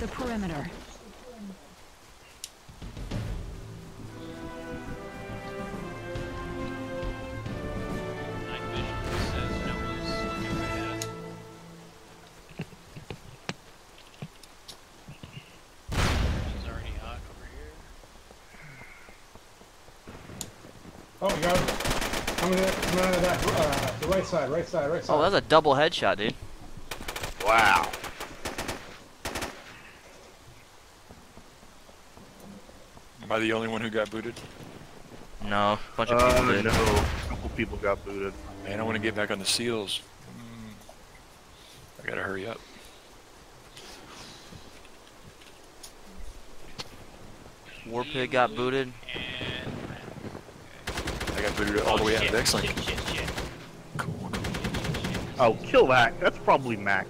the perimeter. Night vision says no one's looking right at us. It's already hot over here. Oh, you got him. Coming, in, coming out of that, uh, the right side, right side, right side. Oh, that's a double headshot, dude. Wow. Am I the only one who got booted? No, a bunch of Uh, people did. no. A couple people got booted. Man, I want to get back on the seals. Mm. I gotta hurry up. War Pig got booted. I got booted all the way out of X-Link. Cool. Oh, kill that. That's probably Mac.